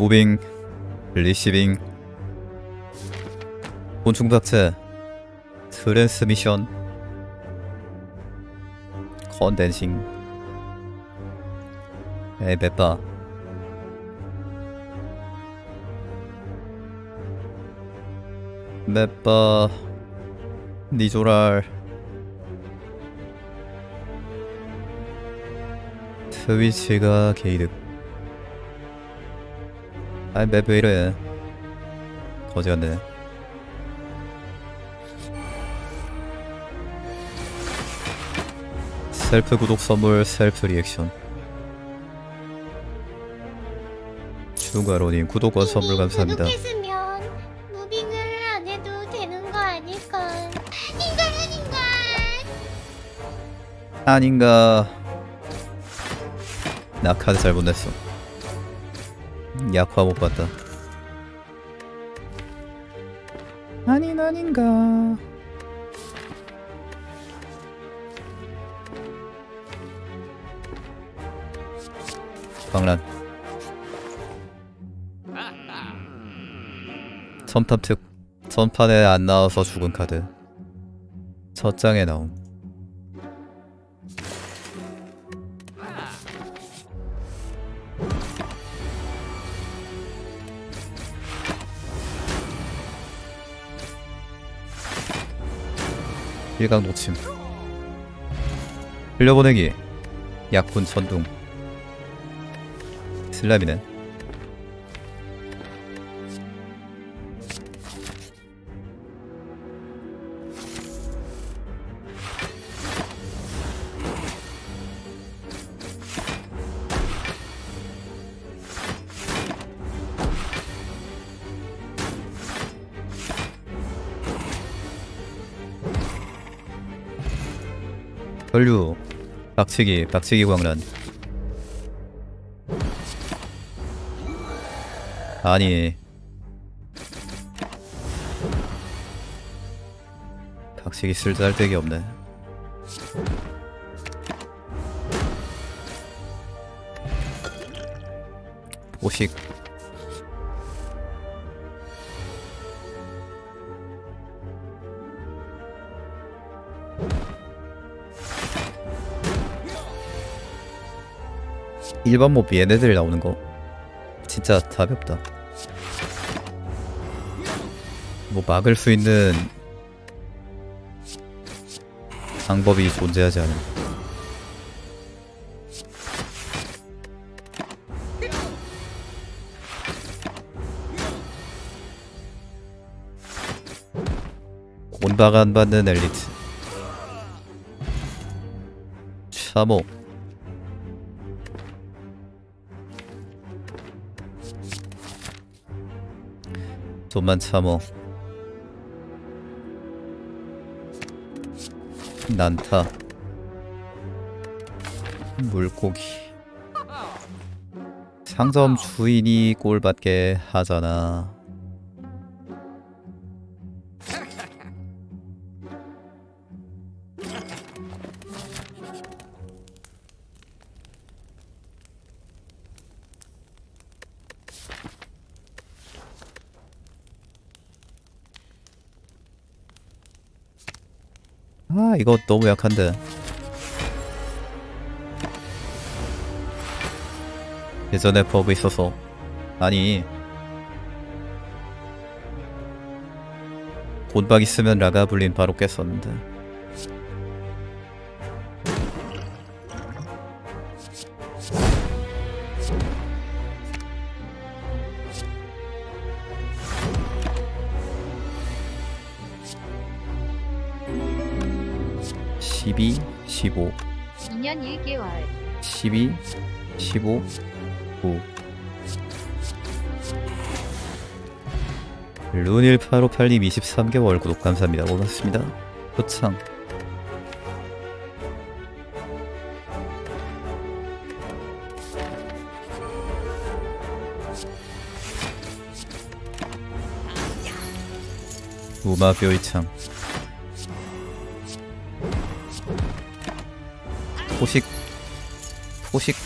무빙 리시빙 곤충박제 트랜스미션 컨덴싱 에베빠 맵바 니조랄 트위치가 게이득 아이 맵 왜 이래? 거지 같네. 셀프 구독 선물 셀프 리액션. 추가로님 구독과 선물 감사합니다. 구독했으면 moving을 안 해도 되는 거 아닐까? 인간 아닌가? 아닌가? 나 카드 잘못 냈어 약화 못 봤다. 아닌 아닌가. 광란. 첨탑 특 전판에 안 나와서 죽은 카드. 첫 장에 나옴 일각 놓침. 흘려보내기. 약분 천둥. 슬라미는 박치기 박치기 광란 아니. 박치기 쓸데기 없네 일반 모비 얘네들 나오는 거? 진짜 답이 없다. 뭐 막을 수 있는 방법이 존재하지 않음 곤박 안 받는 엘리트. 참호 좀만 참어. 난타. 물고기. 상점 주인이 꼴 받게 하잖아 아 이거 너무 약한데. 예전에 버그 있어서. 아니. 곤박 있으면 라가블린 바로 깼었는데 15 2년 1개월 12 15 9 룬18582님 23개월 구독 감사합니다. 고맙습니다. 표창 우마뼈이참 포식 포식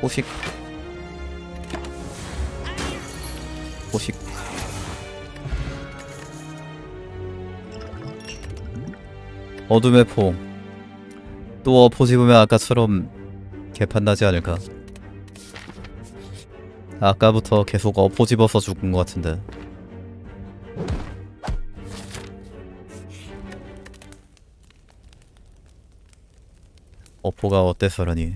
포식 포식. 어둠의 포 또 어포 집으면 아까처럼 개판 나지 않을까? 아까부터 계속 어포 집어서 죽은 것 같은데 어포가 어때서라니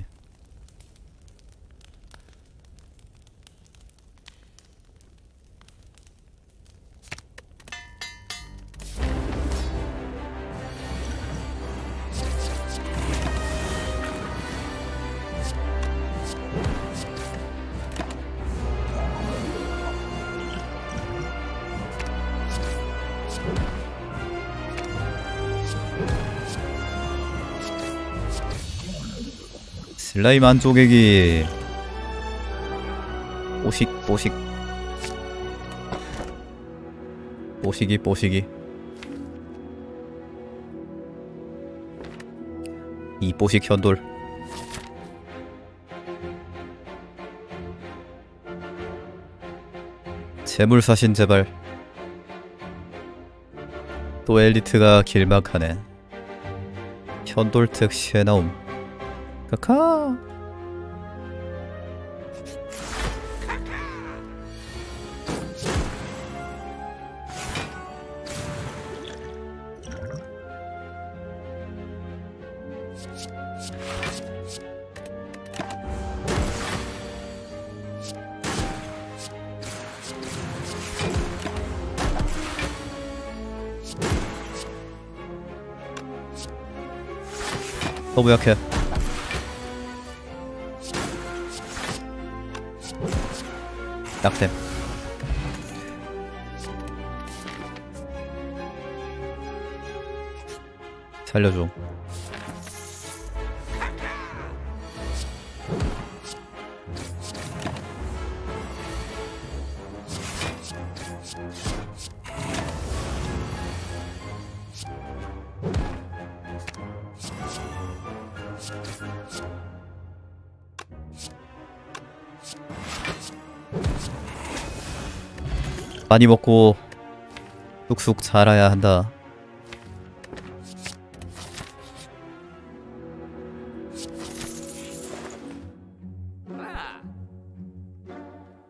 안 쪼개기 뽀식 뽀식. 뽀시기 뽀시기 이 뽀식 현돌. 재물사신 제발. 또 엘리트가 길막하네. 현돌특 쉐나움 카카 너무 약해 약템 살려줘 많이 먹고 쑥쑥 자라야 한다.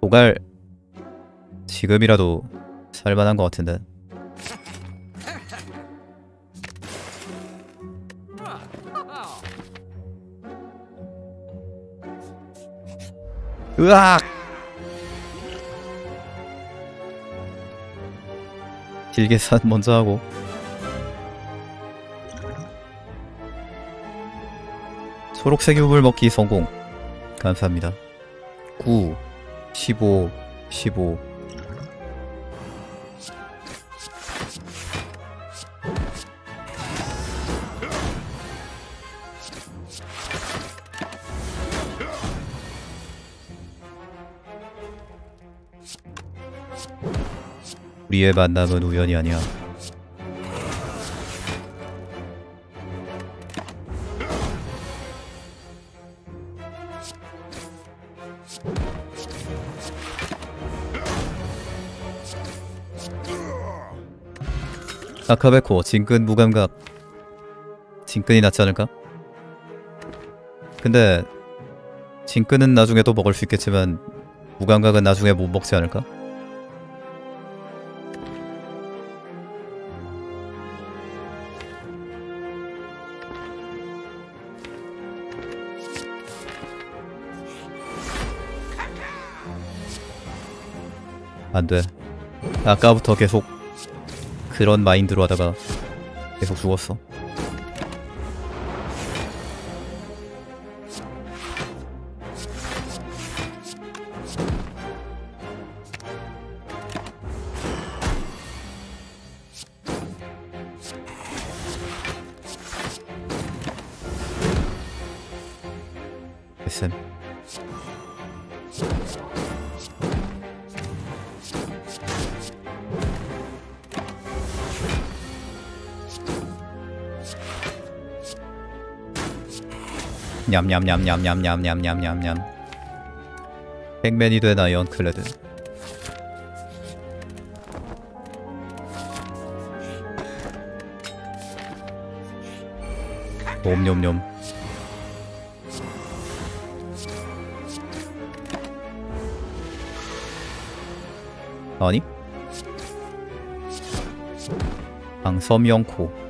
도갈 지금이라도 살만한 것 같은데. 으악! 길게산 먼저 하고. 초록색 유물 먹기 성공. 감사합니다. 9 15 15 우리의 만남은 우연이 아니야. 아카베코 진근 무감각 진근이 낫지 않을까? 근데 진근은 나중에 또 먹을 수 있겠지만 무감각은 나중에 못 먹지 않을까? 안돼. 아까부터 계속 그런 마인드로 하다가 계속 죽었어 냠냠냠냠냠냠냠냠냠 백맨이 된 아이언클레드 옴뇸뇸 아니? 방섬영코.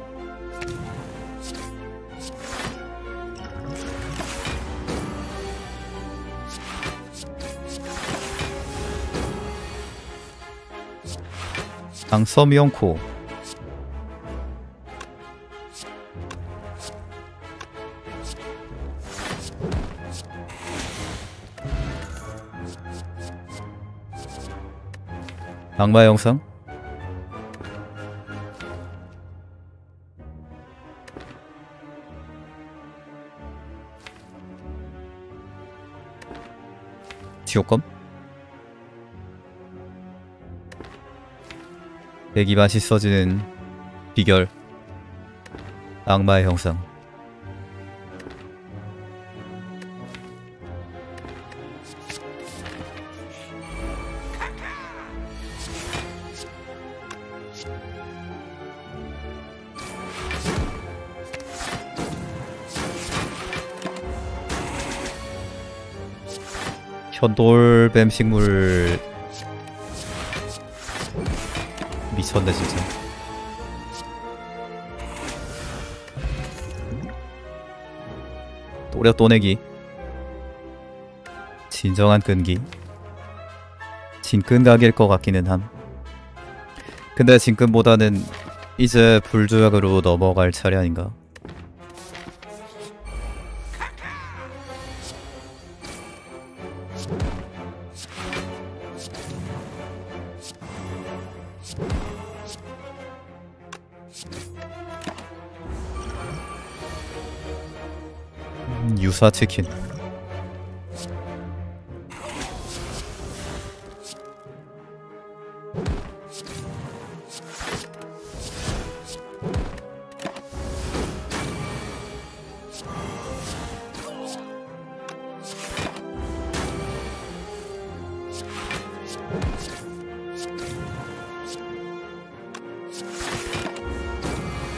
방섬영코 악마 영상? 지옥검? 백이 맛있어지는 비결. 악마의 형상. 현돌뱀 식물 미쳤네 진짜. 또려 또내기. 진정한 끈기. 진끈각일 것 같기는 함. 근데 진끈보다는 이제 불조약으로 넘어갈 차례 아닌가 음, 유사 치킨.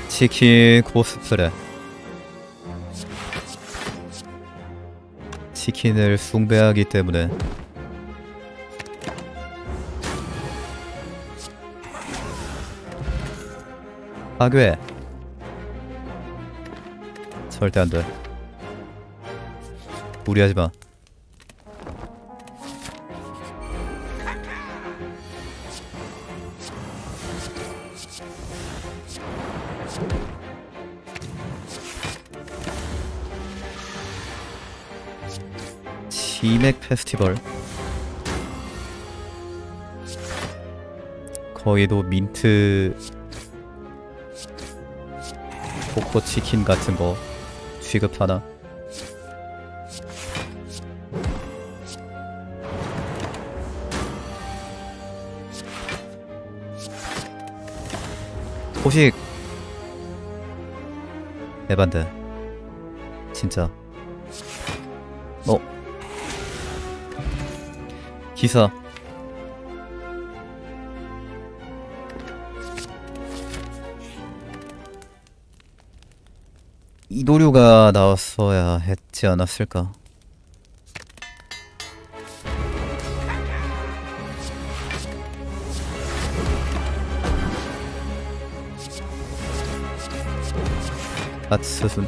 치킨 코스프레 치킨을 숭배하기 때문에. 파괴 절대 안돼. 무리하지마 치맥 페스티벌 거의도 민트 코코 치킨 같은 거 취급하나? 호식 에반데 진짜 기사. 이도류가 나왔어야 했지 않았을까? 아스순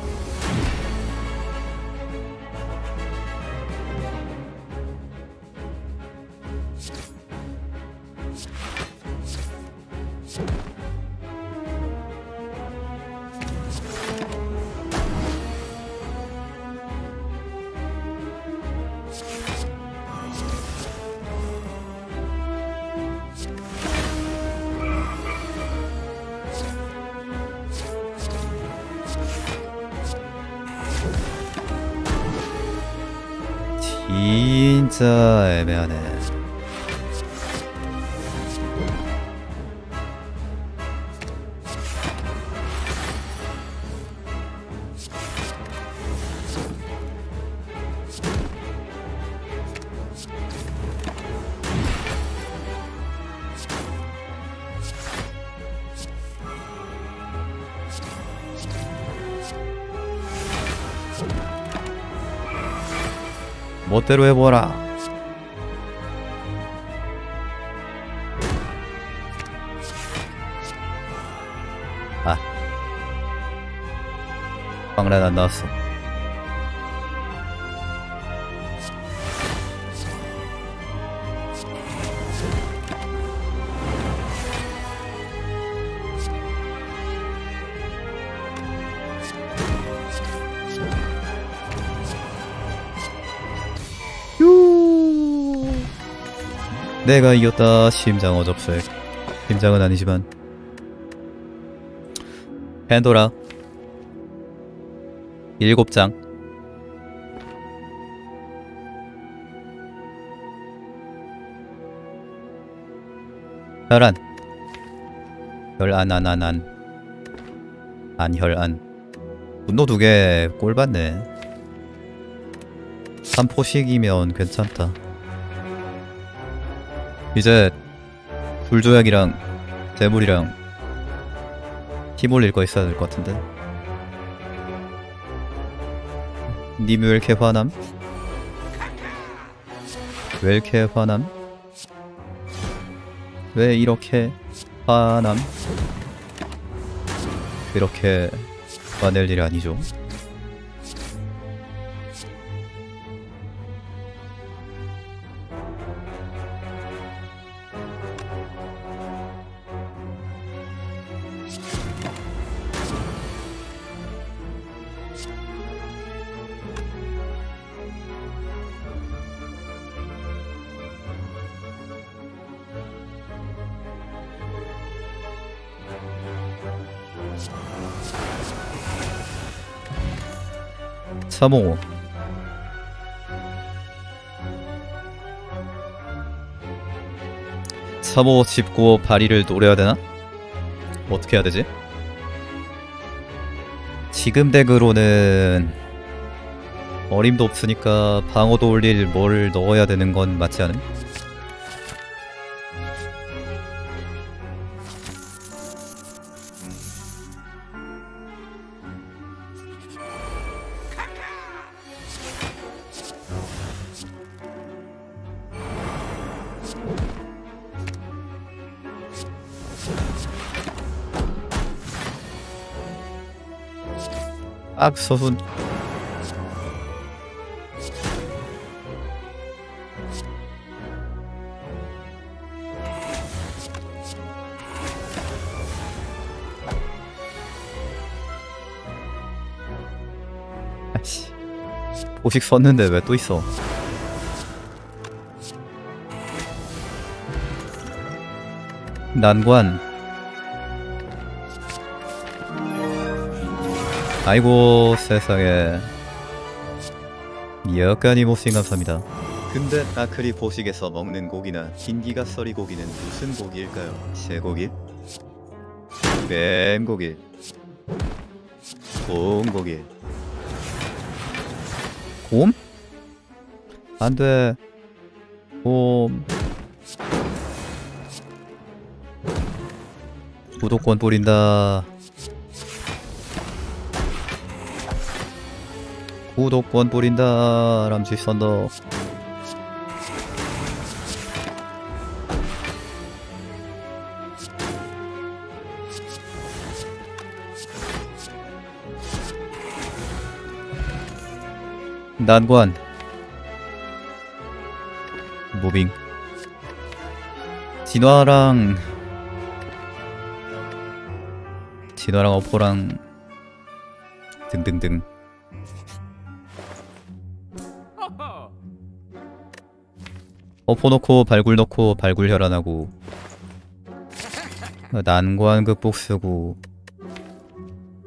멋대로 해보라. 아. 방란 안 나왔어. 내가 이겼다. 심장 어접색 심장은 아니지만. 팬도라 일곱 장. 혈안. 혈안 안안 안. 안혈안. 분노 두 개. 꼴받네. 3포씩이면 괜찮다 이제 불조약이랑 대물이랑 힘 올릴 거 있어야 될 것 같은데 님 왜 이렇게 화남? 왜 이렇게 화남? 왜 이렇게 화남? 이렇게 화낼 일이 아니죠 참호 참호 짚고 바리를 노려야 되나? 어떻게 해야 되지? 지금 덱으로는 어림도 없으니까 방어도 올릴 뭘 넣어야 되는 건 맞지 않음? 악서훈 아씨. 보식 썼는데 왜 또 있어? 난관 아이고 세상에 여간이 못생 감사합니다 근데 나크리 보식에서 먹는 고기나 흰기가 썰이 고기는 무슨 고기일까요? 쇠고기? 뱀고기 곰고기 곰? 안돼 곰 구독권 뿌린다 구독권 뿌린다 람쥐 썬더. 난관. moving. 진화랑. 진화랑 어포랑. 등등등 어포 넣고 발굴 넣고 발굴 혈안하고 난관 극복 쓰고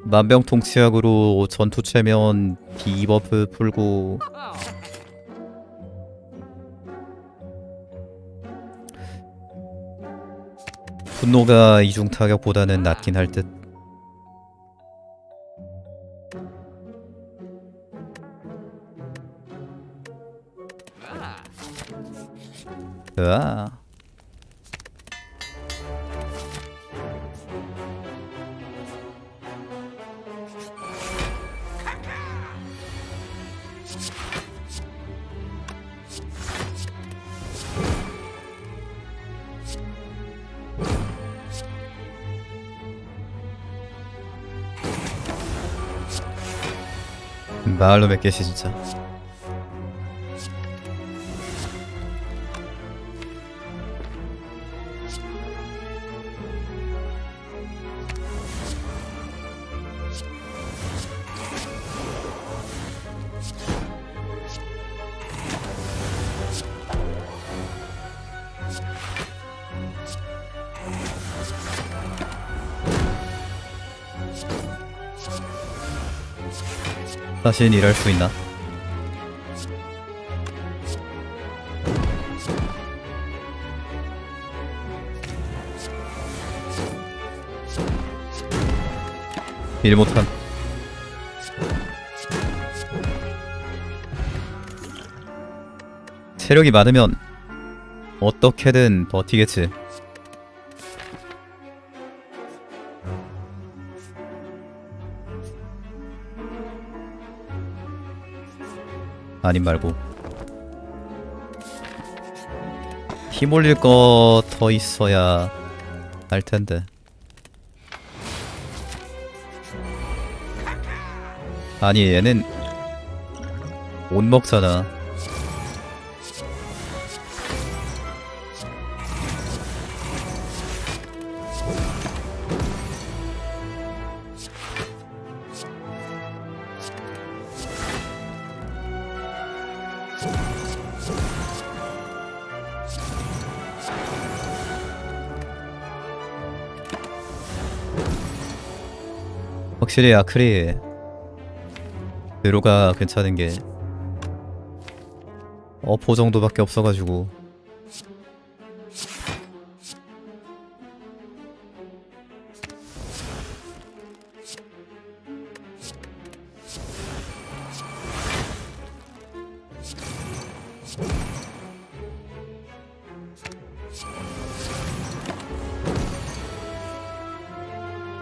만병통치약으로 전투 최면 debuff 풀고 분노가 이중 타격보다는 낫긴 할 듯. 예. 으아. 마을로 뵙겠시 진짜 사실 이럴 수 있나? 일 못함 체력이 많으면 어떻게든 버티겠지 아님 말고. 힘 올릴 거 더 있어야 할 텐데. 아니 얘는 못 먹잖아 확실히 아크리 드로가 괜찮은 게 어포 정도밖에 없어가지고.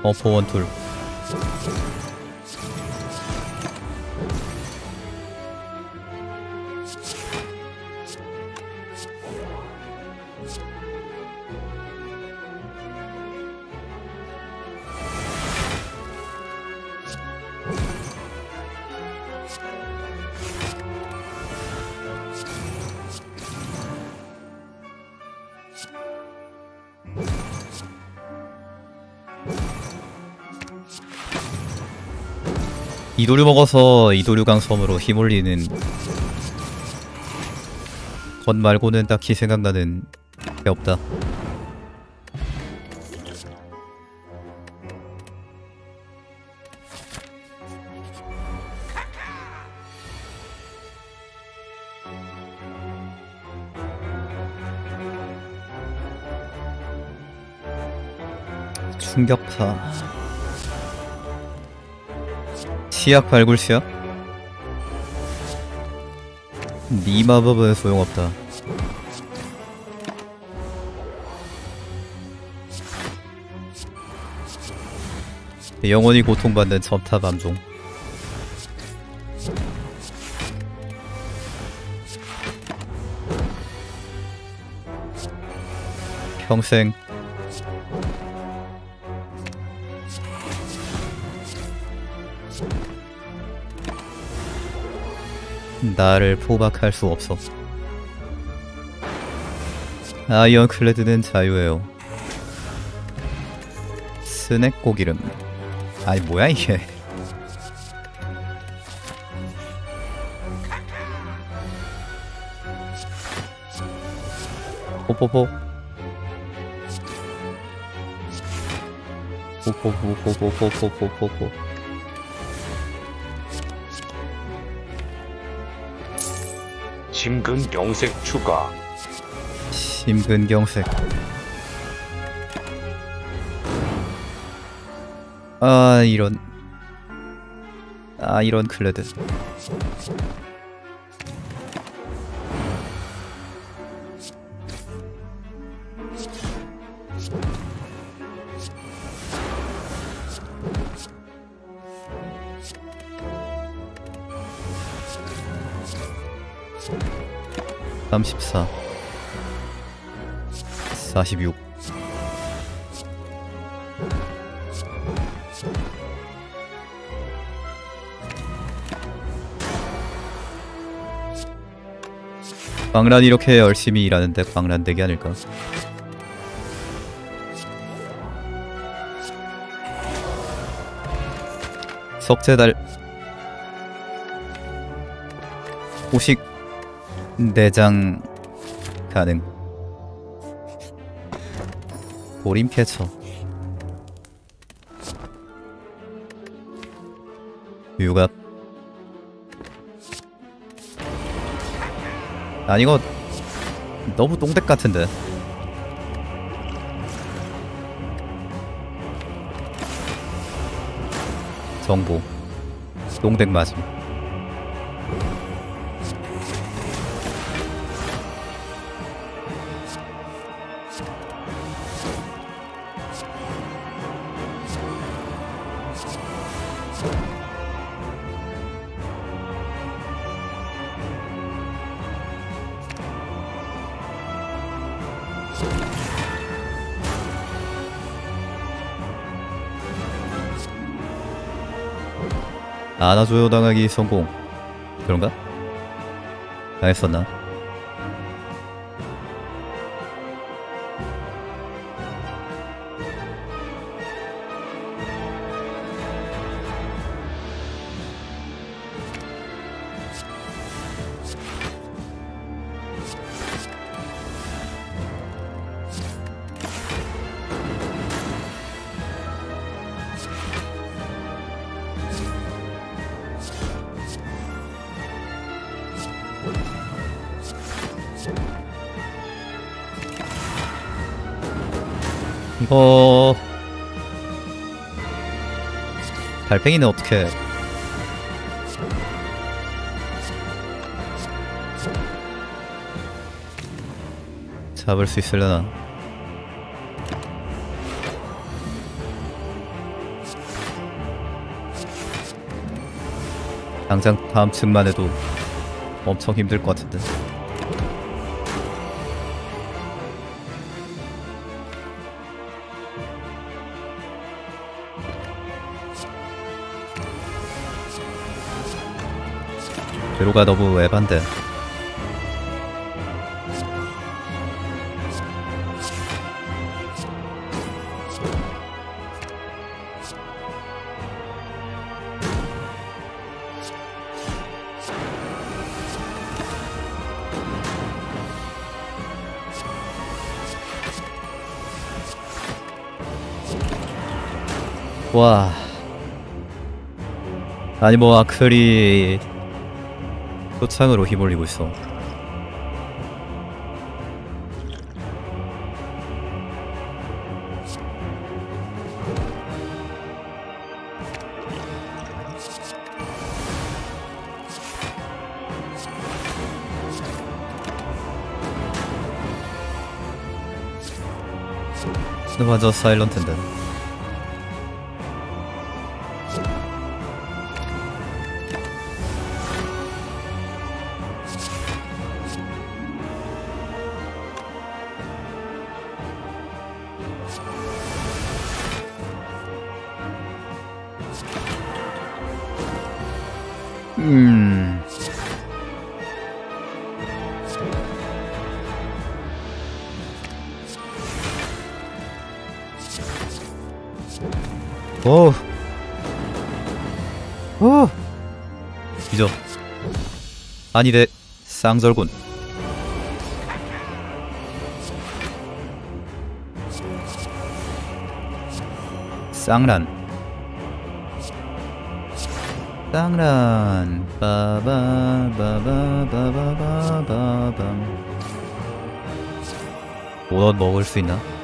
어포 원툴 이도류 먹어서 이도류강 섬으로 힘 올리는 것 말고는 딱히 생각나는 게 없다. 충격파 시약 발굴 시약? 네 마법은 소용없다. 영원히 고통받는 점탑 암종. 평생 나를 포박할 수 없어. 아이언 클레드는 자유예요. 스낵 고기름. 아니 뭐야 이게? 포포포. 포포포포포포포포포 심근경색 추가 심근경색. 아 이런. 아 이런 클레드. 46 방란 이렇게 열심히 일하는데 방란되게 아닐까? 석재달. 호식 내장 가능. 캐쳐 유갑 아니 이거 너무 똥댁 같은데. 정보. 똥댁 맞음 안아줘요 당하기 성공 그런가? 당했었나? 이거 달팽이는 어떻게 잡을 수 있으려나? 당장 다음 층만 해도 엄청 힘들 것 같은데 괴로가 너무 애반데. 와. 아니 뭐 아크리 표창으로 휘몰리고 있어. 완전 사일런트인데. 오. 잊어. 아니래. 쌍절곤. 쌍란. 쌍란. 빠바바바바바바밤. 오넛 먹을 수 있나?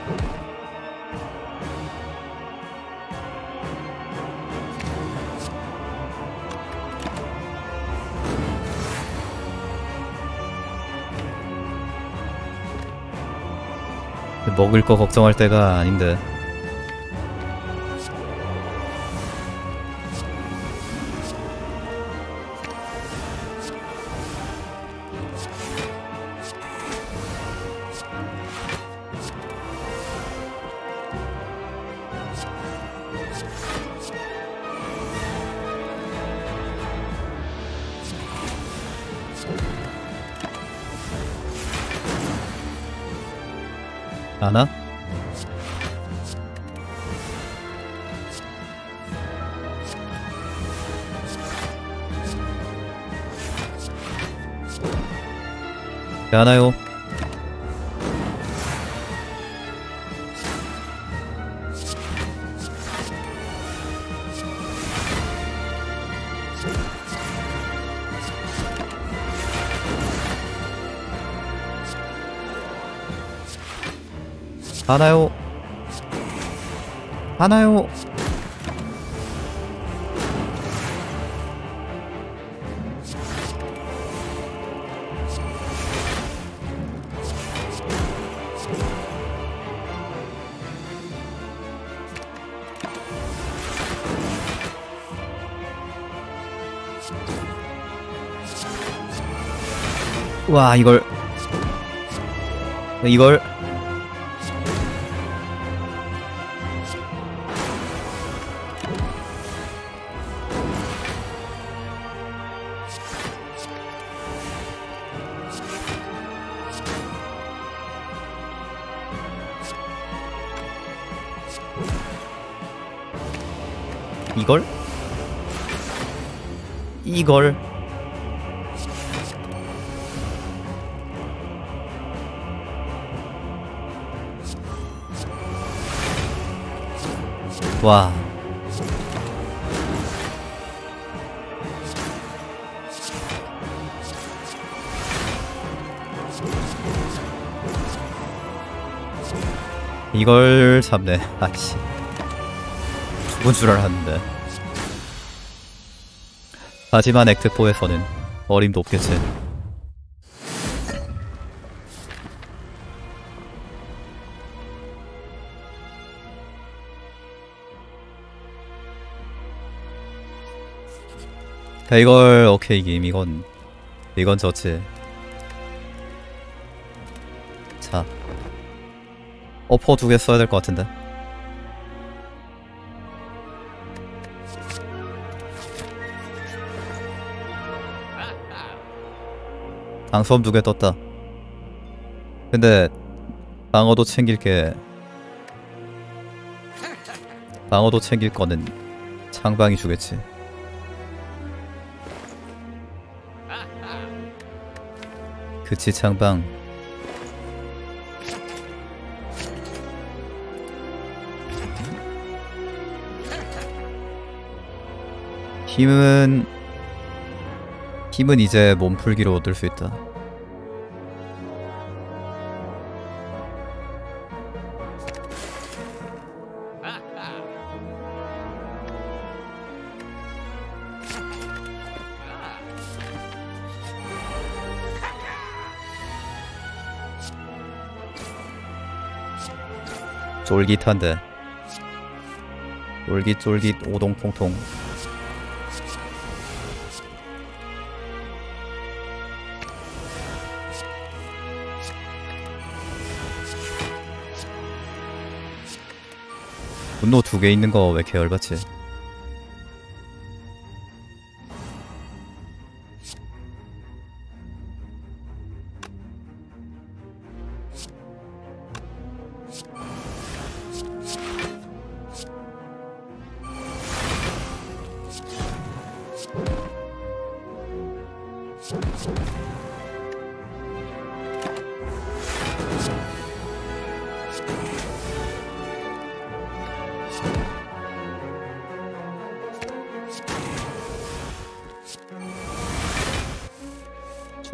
먹을 거 걱정할 때가 아닌데. 하나요? 하나요? 하나요? 와 이걸. 이걸. 이걸? 이걸 와. 이걸 잡네. 아씨. 죽은 줄 알았는데. 하지만 액트4에서는 어림도 없겠지 자 이걸 오케이 이김. 이건 이건 저지 자. 어퍼 두 개 써야 될 것 같은데? 방수험 두 개 떴다. 근데 방어도 챙길 게 방어도 챙길 거는 창방이 주겠지 그치 창방. 힘은 힘은 이제 몸풀기로 얻을 수 있다 쫄깃한데 쫄깃쫄깃 오동통통 분노 두 개 있는 거 왜 이렇게 열받지?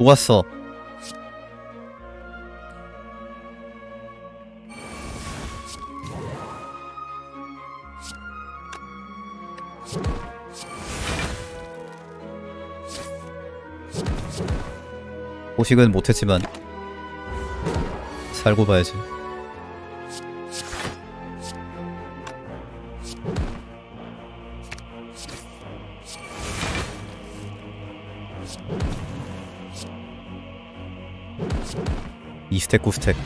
좋았어. 호식은 못했지만 살고 봐야지. 스택 9스택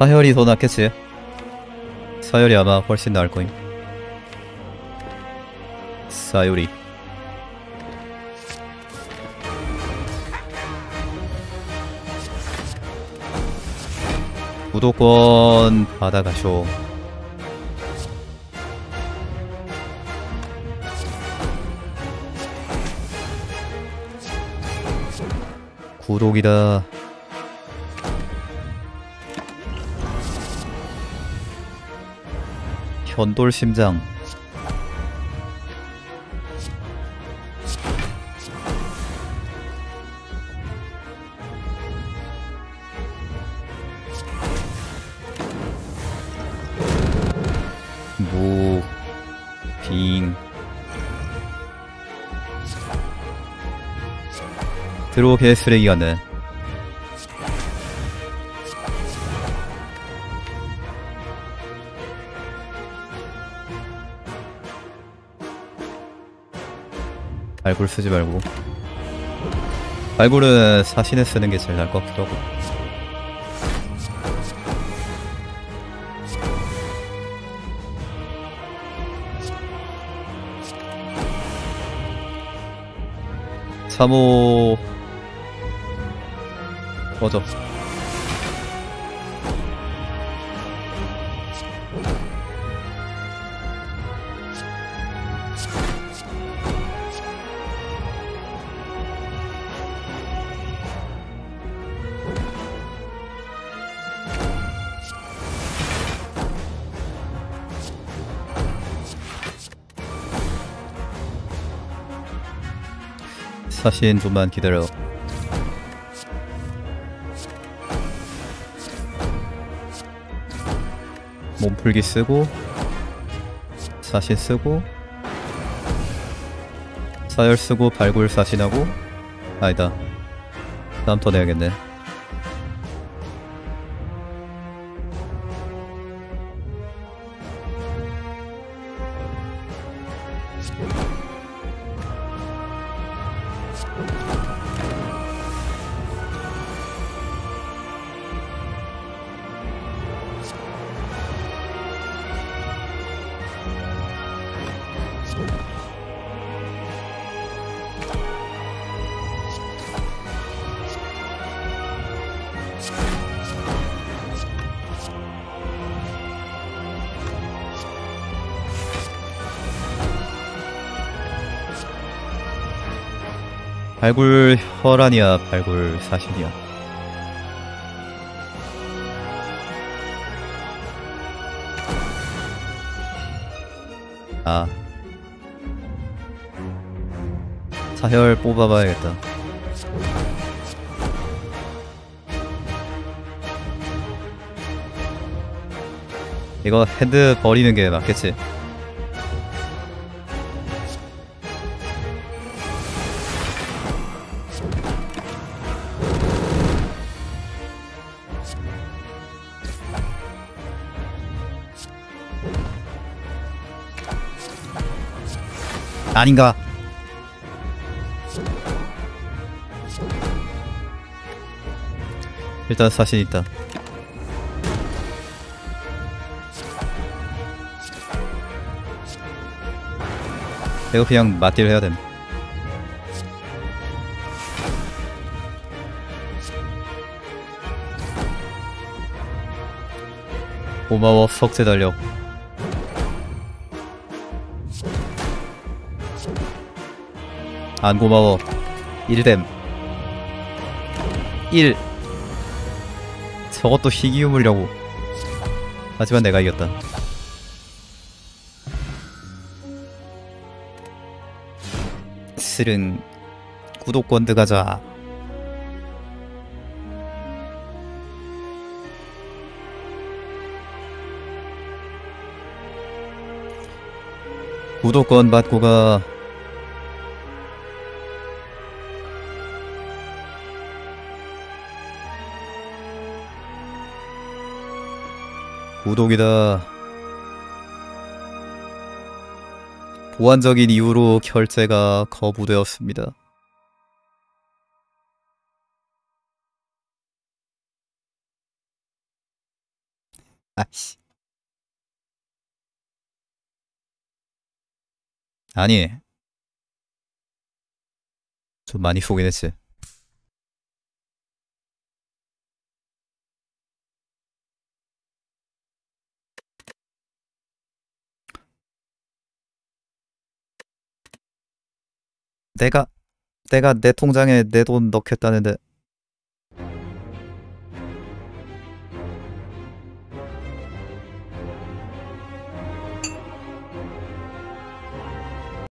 사혈이 더 낫겠지 사혈이 아마 훨씬 나을 거임 사요리 구독권 받아가쇼. 구독이다. 현돌 심장. 무, 빙. 들어오게 쓰레기 같네. 발굴 쓰지 말고. 발굴은 사신에 쓰는 게 제일 나을 것 같기도 하고. 참호 꺼져 사신 좀만 기다려. 몸풀기 쓰고 사신 쓰고 사열 쓰고 발굴 사신하고 아니다. 다음 턴 해야겠네 발굴 혈안이야 발굴 사신이야 아. 사혈 뽑아봐야겠다. 이거 헤드 버리는 게 맞겠지 아닌가? 일단 사신 있다. 이거 그냥 맞딜 해야 됨. 고마워 석재 달력. 안 고마워. 1댐. 1. 저것도 희귀유물이라고. 하지만 내가 이겼다. 실은 구독권 들어가자. 구독권 받고 가. 구독이다. 보완적인 이유로 결제가 거부되었습니다. 아씨. 아니. 좀 많이 쏘긴 했지. 내가 내가 내 통장에 내 돈 넣겠다는데